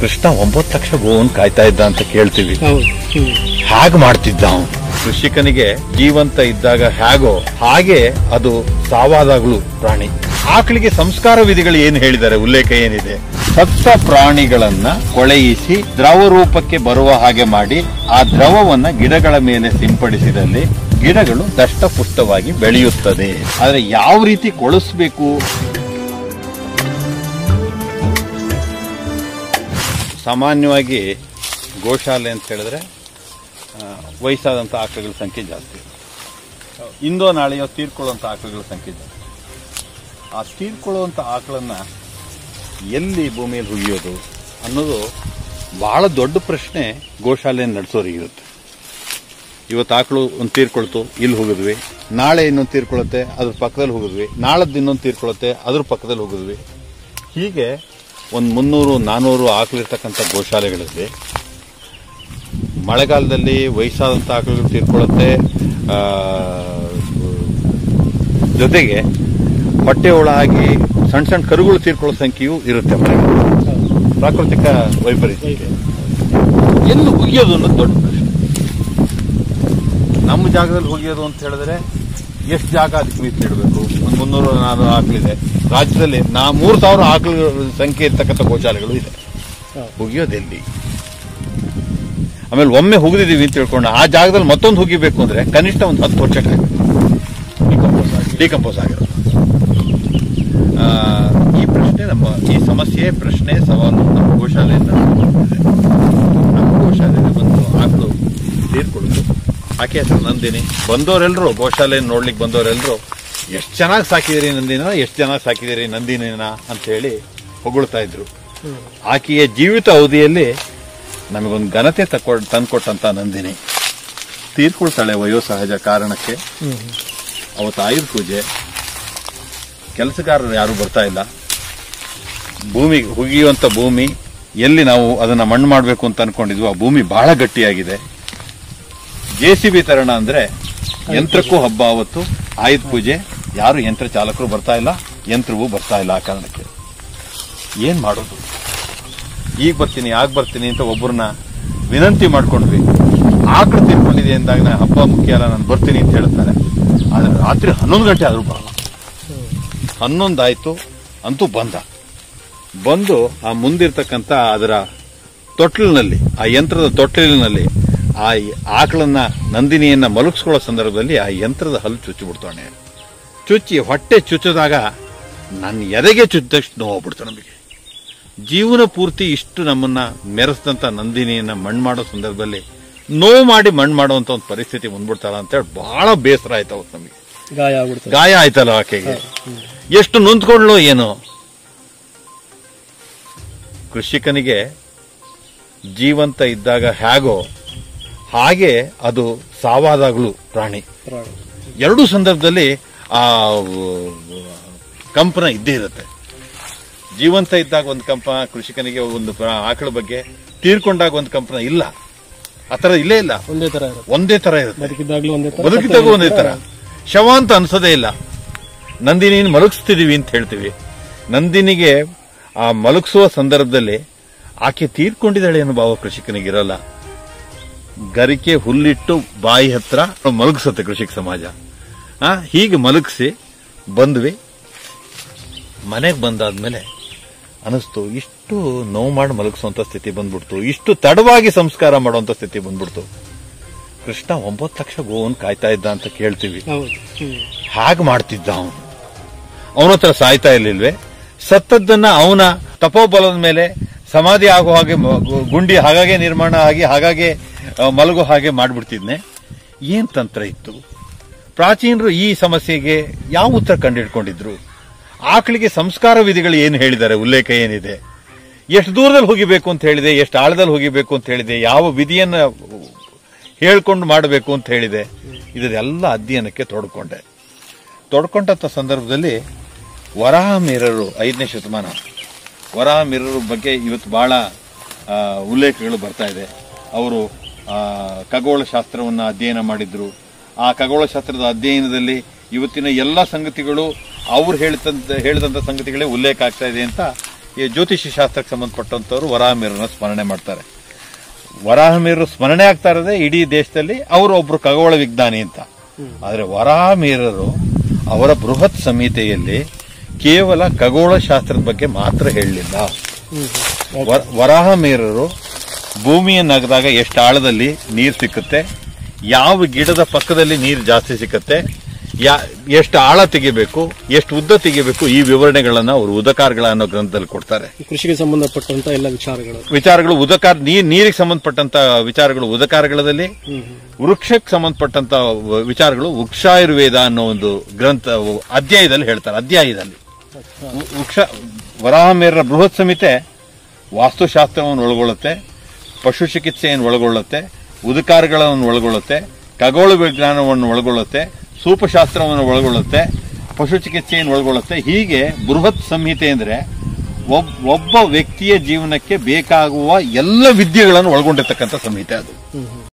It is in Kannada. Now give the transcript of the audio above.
ಕೃಷ್ಣ ಒಂಬತ್ತು ಲಕ್ಷ ಗೋವನ್ನು ಕಾಯ್ತಾ ಇದ್ದ ಅಂತ ಕೇಳ್ತೀವಿ. ಹೇಗ್ ಮಾಡ್ತಿದ್ದ ಅವನು. ಕೃಷಿಕನಿಗೆ ಜೀವಂತ ಇದ್ದಾಗ ಹೇಗೋ ಹಾಗೆ ಅದು ಸಾವಾದಾಗ್ಲು ಪ್ರಾಣಿ. ಆಕಳಿಗೆ ಸಂಸ್ಕಾರ ವಿಧಿಗಳು ಏನು ಹೇಳಿದ್ದಾರೆ? ಉಲ್ಲೇಖ ಏನಿದೆ? ಸತ್ತ ಪ್ರಾಣಿಗಳನ್ನ ಕೊಳೆಯಿಸಿ ದ್ರವ ರೂಪಕ್ಕೆ ಬರುವ ಹಾಗೆ ಮಾಡಿ ಆ ದ್ರವವನ್ನ ಗಿಡಗಳ ಮೇಲೆ ಸಿಂಪಡಿಸಿದಲ್ಲಿ ಗಿಡಗಳು ದಷ್ಟಪುಷ್ಟವಾಗಿ ಬೆಳೆಯುತ್ತದೆ. ಆದ್ರೆ ಯಾವ ರೀತಿ ಕೊಳಿಸ್ಬೇಕು? ಸಾಮಾನ್ಯವಾಗಿ ಗೋಶಾಲೆ ಅಂತ ಹೇಳಿದ್ರೆ ವಯಸ್ಸಾದಂಥ ಆಕಳುಗಳ ಸಂಖ್ಯೆ ಜಾಸ್ತಿ. ಇಂದೋ ನಾಳೆಯೋ ತೀರ್ಕೊಳ್ಳುವಂಥ ಆಕಳುಗಳ ಸಂಖ್ಯೆ ಜಾಸ್ತಿ. ಆ ತೀರ್ಕೊಳ್ಳುವಂಥ ಆಕಳನ್ನು ಎಲ್ಲಿ ಭೂಮಿಯಲ್ಲಿ ಹುಗಿಯೋದು ಅನ್ನೋದು ಬಹಳ ದೊಡ್ಡ ಪ್ರಶ್ನೆ ಗೋಶಾಲೆಯನ್ನು ನಡೆಸೋರಿಗೆ ಇರುತ್ತೆ. ಇವತ್ತು ಆಕಳು ಒಂದು ತೀರ್ಕೊಳ್ತು ಇಲ್ಲಿ ಹೋಗಿದ್ವಿ. ನಾಳೆ ಇನ್ನೊಂದು ತೀರ್ಕೊಳ್ಳುತ್ತೆ ಅದ್ರ ಪಕ್ಕದಲ್ಲಿ ಹೋಗಿದ್ವಿ. ನಾಳದ್ದು ಇನ್ನೊಂದು ತೀರ್ಕೊಳ್ಳುತ್ತೆ ಅದ್ರ ಪಕ್ಕದಲ್ಲಿ ಹೋಗಿದ್ವಿ. ಹೀಗೆ ಒಂದು ಮುನ್ನೂರು ನಾನ್ನೂರು ಆಕಳಿರ್ತಕ್ಕಂಥ ಗೋಶಾಲೆಗಳಲ್ಲಿ ಮಳೆಗಾಲದಲ್ಲಿ ವಯಸ್ಸಾದಂಥ ಆಕಳುಗಳು ತೀರ್ಕೊಳ್ಳುತ್ತೆ. ಜೊತೆಗೆ ಹೊಟ್ಟೆ ಒಳಗಾಗಿ ಸಣ್ಣ ಸಣ್ಣ ಕರುಗಳು ತೀರ್ಕೊಳ್ಳೋ ಸಂಖ್ಯೆಯೂ ಇರುತ್ತೆ ಪ್ರಾಕೃತಿಕ ವೈಪರೀತ್ಯ ಎಲ್ಲಿ ಉಗಿಯೋದು ಅನ್ನೋದು ದೊಡ್ಡ ಪ್ರಶ್ನೆ. ನಮ್ಮ ಜಾಗದಲ್ಲಿ ಉಗಿಯೋದು ಅಂತ ಹೇಳಿದ್ರೆ ಎಷ್ಟು ಜಾಗ ಅದಕ್ಕೆ ಮೀಸಲಿಡಬೇಕು ಒಂದು ಮುನ್ನೂರು ನಾನೂರು ಆಕಳಿದೆ. ರಾಜ್ಯದಲ್ಲಿ ನಾ ಮೂರು ಸಾವಿರ ಆಕಳ ಸಂಖ್ಯೆ ಇರ್ತಕ್ಕಂಥ ಗೋಶಾಲೆಗಳು ಇದೆ. ಹುಗಿಯೋದೆಲ್ಲಿ ಆಮೇಲೆ ಒಮ್ಮೆ ಹುಗಿದಿದ್ದೀವಿ ಅಂತ ತಿಳ್ಕೊಂಡು ಆ ಜಾಗದಲ್ಲಿ ಮತ್ತೊಂದು ಹುಗಿಬೇಕು ಅಂದರೆ ಕನಿಷ್ಠ ಒಂದು ಹತ್ತು ವರ್ಷ ಡಿಕಂಪೋಸ್ ಆಗಿ. ಡಿಕಂಪೋಸ್ ಆಗಿರೋದು. ಈ ಪ್ರಶ್ನೆ ನಮ್ಮ ಈ ಸಮಸ್ಯೆ ಪ್ರಶ್ನೆ ಸವಾಲು ನಮ್ಮ ಗೋಶಾಲೆಯಿಂದ. ನಮ್ಮ ಗೋಶಾಲೆಯಲ್ಲಿ ಬಂದು ಆಕಳು ತೀರ್ಕೊಳ್ಳೋದು ಆಕೆ ನಂದಿನಿ. ಬಂದವರೆಲ್ಲರೂ ಗೋಶಾಲೆ ನೋಡ್ಲಿಕ್ಕೆ ಬಂದವರೆಲ್ಲರೂ ಎಷ್ಟು ಚೆನ್ನಾಗಿ ಸಾಕಿದಿರಿ ನಂದಿನ, ಎಷ್ಟು ಚೆನ್ನಾಗಿ ಸಾಕಿದಿರಿ ನಂದಿನಿನ ಅಂತ ಹೇಳಿ ಹೊಗಳ್ತಾ ಇದ್ರು. ಆಕೆಯ ಜೀವಿತ ಅವಧಿಯಲ್ಲಿ ನಮಗೊಂದು ಘನತೆ ತಕೊ ತಂದ್ಕೊಟ್ಟಂತ ನಂದಿನಿ. ತೀರ್ಕೊಳ್ತಾಳೆ ವಯೋಸಹಜ ಕಾರಣಕ್ಕೆ. ಅವತ್ತು ಆಯುರ್ ಪೂಜೆ. ಕೆಲಸಗಾರರು ಯಾರು ಬರ್ತಾ ಇಲ್ಲ. ಭೂಮಿ ಹುಗಿಯುವಂತ ಭೂಮಿ, ಎಲ್ಲಿ ನಾವು ಅದನ್ನ ಮಣ್ಣು ಮಾಡಬೇಕು ಅಂತ ಅನ್ಕೊಂಡಿದ್ವು, ಆ ಭೂಮಿ ಬಹಳ ಗಟ್ಟಿಯಾಗಿದೆ. ಜೆ ಸಿ ಬಿ ತರಣ ಅಂದ್ರೆ ಯಂತ್ರಕ್ಕೂ ಹಬ್ಬ ಅವತ್ತು ಆಯುಧ ಪೂಜೆ, ಯಾರು ಯಂತ್ರ ಚಾಲಕರು ಬರ್ತಾ ಇಲ್ಲ, ಯಂತ್ರವೂ ಬರ್ತಾ ಇಲ್ಲ ಆ ಕಾರಣಕ್ಕೆ. ಏನ್ ಮಾಡೋದು? ಈಗ ಬರ್ತೀನಿ, ಆಗ ಬರ್ತೀನಿ ಅಂತ ಒಬ್ಬರನ್ನ ವಿನಂತಿ ಮಾಡ್ಕೊಂಡ್ವಿ. ಆಕಳು ತಿನ್ಕೊಂಡಿದೆ ಅಂದಾಗ ನಾ ಹಬ್ಬ ಮುಖ್ಯ ಅಲ್ಲ, ನಾನು ಬರ್ತೀನಿ ಅಂತ ಹೇಳ್ತಾರೆ ಆದ್ರೆ ರಾತ್ರಿ ಹನ್ನೊಂದು ಗಂಟೆ ಆದ್ರೂ ಬರಲ್ಲ. ಹನ್ನೊಂದಾಯ್ತು, ಅಂತೂ ಬಂದ. ಬಂದು ಆ ಮುಂದಿರ್ತಕ್ಕಂಥ ಅದರ ತೊಟ್ಲಿನಲ್ಲಿ, ಆ ಯಂತ್ರದ ತೊಟ್ಲಿನಲ್ಲಿ ಆ ಆಕಳನ್ನ ನಂದಿನಿಯನ್ನ ಮಲಗಿಸ್ಕೊಳ್ಳೋ ಸಂದರ್ಭದಲ್ಲಿ ಆ ಯಂತ್ರದ ಹಲ್ಲು ಚುಚ್ಚಿಬಿಡ್ತಾನೆ ಚುಚ್ಚಿ ಹೊಟ್ಟೆ ಚುಚ್ಚಿದಾಗ ನನ್ನ ಎದೆಗೆ ನೋವು ನೋವಾಗ್ಬಿಡ್ತು ನಮಗೆ. ಜೀವನ ಪೂರ್ತಿ ಇಷ್ಟು ನಮ್ಮನ್ನ ಮೆರೆಸಿದಂತ ನಂದಿನಿಯನ್ನ ಮಣ್ಣು ಮಾಡೋ ಸಂದರ್ಭದಲ್ಲಿ ನೋವು ಮಾಡಿ ಮಣ್ಣು ಮಾಡುವಂತ ಒಂದು ಪರಿಸ್ಥಿತಿ ಬಂದ್ಬಿಡ್ತಾರ ಅಂತೇಳಿ ಬಹಳ ಬೇಸರ ಆಯ್ತು ಅವತ್ತು ನಮಗೆ. ಗಾಯ ಗಾಯ ಆಯ್ತಲ್ಲ ಆಕೆಗೆ. ಎಷ್ಟು ನೊಂದ್ಕೊಂಡ್ಲು ಏನು? ಕೃಷಿಕನಿಗೆ ಜೀವಂತ ಇದ್ದಾಗ ಹೇಗೋ ಹಾಗೆ ಅದು ಸಾವಾದಾಗಲೂ ಪ್ರಾಣಿ. ಎರಡು ಸಂದರ್ಭದಲ್ಲಿ ಆ ಕಂಪನ ಇದ್ದೇ ಇರುತ್ತೆ. ಜೀವಂತ ಇದ್ದಾಗ ಒಂದು ಕಂಪನ ಕೃಷಿಕನಿಗೆ ಒಂದು ಆಕಳ ಬಗ್ಗೆ ತೀರ್ಕೊಂಡಾಗ ಒಂದು ಕಂಪನ ಇಲ್ಲ. ಆ ಥರ ಇಲ್ಲೇ ಇಲ್ಲ. ಒಂದೇ ತರ ಒಂದೇ ತರ ಇರುತ್ತೆ. ತರ ಬದುಕಿದಾಗ ಒಂದೇ ತರ ಶವ ಅಂತ ಅನ್ಸೋದೇ ಇಲ್ಲ. ನಂದಿನಿ ಮಲಗಿಸ್ತಿದೀವಿ ಅಂತ ಹೇಳ್ತೀವಿ. ನಂದಿನಿಗೆ ಆ ಮಲಗಿಸುವ ಸಂದರ್ಭದಲ್ಲಿ ಆಕೆ ತೀರ್ಕೊಂಡಿದ್ದಾಳೆ ಅನ್ನೋ ಭಾವ ಕೃಷಿಕನಿಗಿರಲ್ಲ ಗರಿಕೆ ಹುಲ್ಲಿಟ್ಟು ಬಾಯಿ ಹತ್ರ ಮಲಗಿಸುತ್ತೆ ಕೃಷಿಕ ಸಮಾಜ. ಆ ಹೀಗೆ ಮಲಗಿಸಿ ಬಂದ್ವಿ. ಮನೆಗೆ ಬಂದಾದ್ಮೇಲೆ ಅನಿಸ್ತು ಇಷ್ಟು ನೋವು ಮಾಡಿ ಮಲಗಿಸುವಂತ ಸ್ಥಿತಿ ಬಂದ್ಬಿಡ್ತು. ಇಷ್ಟು ತಡವಾಗಿ ಸಂಸ್ಕಾರ ಮಾಡುವಂತ ಸ್ಥಿತಿ ಬಂದ್ಬಿಡ್ತು. ಕೃಷ್ಣ ಒಂಬತ್ತು ಲಕ್ಷ ಗೋವನ್ ಕಾಯ್ತಾ ಇದ್ದ ಅಂತ ಕೇಳ್ತೀವಿ. ಹಾಗೆ ಮಾಡ್ತಿದ್ದ ಅವನು. ಅವನ ಹತ್ರ ಸಾಯ್ತಾ ಇರ್ಲಿಲ್ವೇ? ಸತ್ತದ್ದನ್ನ ಅವನ ತಪೋಬಲದ ಮೇಲೆ ಸಮಾಧಿ ಆಗೋ ಹಾಗೆ ಗುಂಡಿ ಹಾಗಾಗೆ ನಿರ್ಮಾಣ ಆಗಿ ಹಾಗಾಗೆ ಮಲಗೋ ಹಾಗೆ ಮಾಡಿಬಿಡ್ತಿದ್ನೆ. ಏನ್ ತಂತ್ರ ಇತ್ತು? ಪ್ರಾಚೀನರು ಈ ಸಮಸ್ಯೆಗೆ ಯಾವ ಉತ್ತರ ಕಂಡಿಡ್ಕೊಂಡಿದ್ರು? ಆಕಳಿಗೆ ಸಂಸ್ಕಾರ ವಿಧಿಗಳು ಏನು ಹೇಳಿದ್ದಾರೆ? ಉಲ್ಲೇಖ ಏನಿದೆ? ಎಷ್ಟು ದೂರದಲ್ಲಿ ಹೋಗಿಬೇಕು ಅಂತ ಹೇಳಿದೆ? ಎಷ್ಟು ಆಳದಲ್ಲಿ ಹೋಗಿಬೇಕು ಅಂತ ಹೇಳಿದೆ? ಯಾವ ವಿಧಿಯನ್ನ ಹೇಳ್ಕೊಂಡು ಮಾಡಬೇಕು ಅಂತ ಹೇಳಿದೆ? ಇದೆಲ್ಲ ಅಧ್ಯಯನಕ್ಕೆ ತೊಡ್ಕೊಂಡೆ. ತೊಡ್ಕೊಂಡಂಥ ಸಂದರ್ಭದಲ್ಲಿ ವರಾಹ ಮೀರರು ಐದನೇ ಶತಮಾನ. ವರಾಹ ಮಿರರು ಬಗ್ಗೆ ಇವತ್ತು ಬಹಳ ಉಲ್ಲೇಖಗಳು ಬರ್ತಾ ಇದೆ. ಅವರು ಆ, ಖಗೋಳ ಶಾಸ್ತ್ರವನ್ನು ಅಧ್ಯಯನ ಮಾಡಿದ್ರು. ಆ ಖಗೋಳಶಾಸ್ತ್ರದ ಅಧ್ಯಯನದಲ್ಲಿ ಇವತ್ತಿನ ಎಲ್ಲ ಸಂಗತಿಗಳು ಅವ್ರು ಹೇಳ್ತಂತ ಹೇಳಿದಂಥ ಸಂಗತಿಗಳೇ ಉಲ್ಲೇಖ ಆಗ್ತಾ ಇದೆ ಅಂತ ಈ ಜ್ಯೋತಿಷ್ಯ ಶಾಸ್ತ್ರಕ್ಕೆ ಸಂಬಂಧಪಟ್ಟಂಥವ್ರು ವರಾಹಮೀರನ್ನು ಸ್ಮರಣೆ ಮಾಡ್ತಾರೆ. ವರಾಹಮೀರರು ಸ್ಮರಣೆ ಆಗ್ತಾ ಇರೋದೇ ಇಡೀ ದೇಶದಲ್ಲಿ ಅವರು ಒಬ್ಬರು ಖಗೋಳ ವಿಜ್ಞಾನಿ ಅಂತ. ಆದರೆ ವರಾಹಮೀರರು ಅವರ ಬೃಹತ್ ಸಂಹಿತೆಯಲ್ಲಿ ಕೇವಲ ಖಗೋಳ ಶಾಸ್ತ್ರದ ಬಗ್ಗೆ ಮಾತ್ರ ಹೇಳಲಿಲ್ಲ. ವರಾಹಮೀರರು ಹ್ಮ್. ವರ- ವರಾಹಮಿರರು ಭೂಮಿಯ ಅಗದಾಗ ಎಷ್ಟು ಆಳದಲ್ಲಿ ನೀರು ಸಿಕ್ಕುತ್ತೆ ಯಾವ ಗಿಡದ ಪಕ್ಕದಲ್ಲಿ ನೀರು ಜಾಸ್ತಿ ಸಿಕ್ಕತ್ತೆ ಯಾ ಎಷ್ಟು ಆಳ ತೆಗಿಬೇಕು ಎಷ್ಟು ಉದ್ದ ತೆಗಿಬೇಕು ಈ ವಿವರಣೆಗಳನ್ನು ಅವರು ಉದಕಾರಗಳ ಅನ್ನೋ ಗ್ರಂಥದಲ್ಲಿ ಕೊಡ್ತಾರೆ. ಕೃಷಿಗೆ ಸಂಬಂಧಪಟ್ಟಂತ ಎಲ್ಲ ವಿಚಾರಗಳು. ವಿಚಾರಗಳು ಉದಕಾರ ನೀರ್ ನೀರಿಗೆ ಸಂಬಂಧಪಟ್ಟಂತ ವಿಚಾರಗಳು ಹ್ಮ್ ವೃಕ್ಷಕ್ಕೆ ಸಂಬಂಧಪಟ್ಟಂತ ವಿಚಾರಗಳು ವೃಕ್ಷಾಯುರ್ವೇದ ಅನ್ನೋ ಒಂದು ಗ್ರಂಥ ಅಧ್ಯಾಯದಲ್ಲಿ ಹೇಳ್ತಾರೆ ಅಧ್ಯಾಯದಲ್ಲಿ. ವೃಕ್ಷ ವರಾಹಮೇರರ ಬೃಹತ್ ಸಂಹಿತೆ ವಾಸ್ತುಶಾಸ್ತ್ರವನ್ನು ಒಳಗೊಳ್ಳುತ್ತೆ. ಪಶು ಚಿಕಿತ್ಸೆಯನ್ನು ಒಳಗೊಳ್ಳುತ್ತೆ ಉದಕಾರಗಳನ್ನು ಒಳಗೊಳ್ಳುತ್ತೆ, ಖಗೋಳ ವಿಜ್ಞಾನವನ್ನು ಒಳಗೊಳ್ಳುತ್ತೆ, ಸೂಪಶಾಸ್ತ್ರವನ್ನು ಒಳಗೊಳ್ಳುತ್ತೆ, ಪಶು ಚಿಕಿತ್ಸೆಯನ್ನು ಒಳಗೊಳ್ಳುತ್ತೆ. ಹೀಗೆ ಬೃಹತ್ ಸಂಹಿತೆ ಅಂದರೆ ಒಬ್- ಒಬ್ಬ ವ್ಯಕ್ತಿಯ ಜೀವನಕ್ಕೆ ಬೇಕಾಗುವ ಎಲ್ಲ ವಿದ್ಯೆಗಳನ್ನು ಒಳಗೊಂಡಿರ್ತಕ್ಕಂಥ ಸಂಹಿತೆ ಅದು.